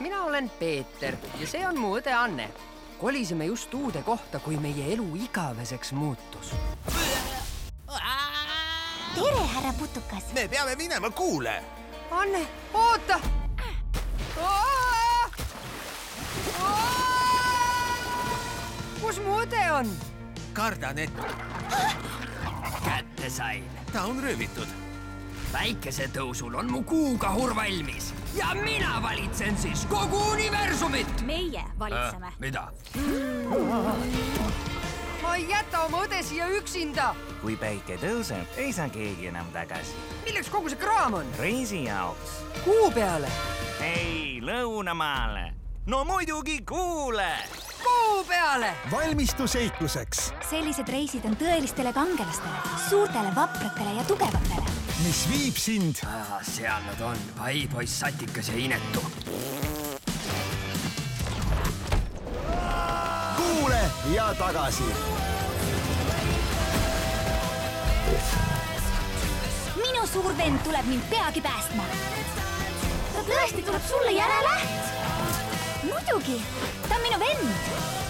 mina olen Peeter ja see on mu õde Anne. kolisime just uude kohta, kui meie elu igaveseks muutus. tere, härra putukas. me peame minema kuule. Anne, oota. kus mu õde on? kardan, et kätte sain. ta on röövitud. päikesetõusul on mu kuukahur valmis ja mina valitsen siis kogu universumit. meie valitseme äh,. mida? ma ei jäta oma õde siia üksinda. kui päike tõuseb, ei saa keegi enam tagasi. milleks kogu see kraam on? reisi jaoks. kuu peale? ei, lõunamaale. no muidugi kuule kuu peale. valmistu seikluseks. sellised reisid on tõelistele kangelastele, suurtele, vapratele ja tugevatele. mis viib sind ah,. seal nad on, pai poiss Satikas ja Inetu. kuule ja tagasi. minu suur vend tuleb mind peagi päästma. ta tõesti tuleb sulle järele? muidugi, ta on minu vend.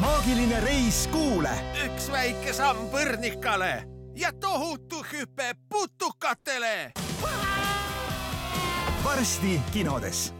Maagiline reis Kuule. üks väike samm põrnikale ja tohutu hüpe putukatele. varsti kinodes